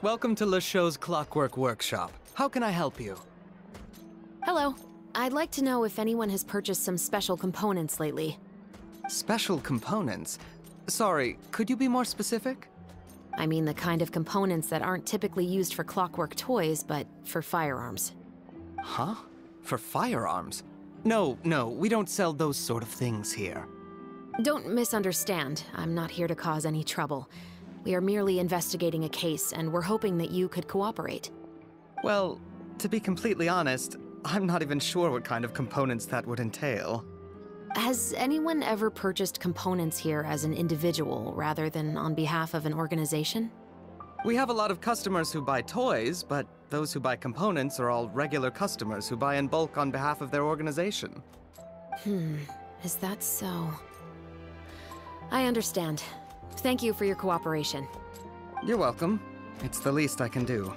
Welcome to LeChaux's Clockwork Workshop. How can I help you? Hello. I'd like to know if anyone has purchased some special components lately. Special components? Sorry, could you be more specific? I mean the kind of components that aren't typically used for clockwork toys, but for firearms. Huh? For firearms? No, no, we don't sell those sort of things here. Don't misunderstand. I'm not here to cause any trouble. We are merely investigating a case, and we're hoping that you could cooperate. Well, to be completely honest, I'm not even sure what kind of components that would entail. Has anyone ever purchased components here as an individual rather than on behalf of an organization? We have a lot of customers who buy toys, but those who buy components are all regular customers who buy in bulk on behalf of their organization. Hmm, is that so? I understand. Thank you for your cooperation. You're welcome. It's the least I can do.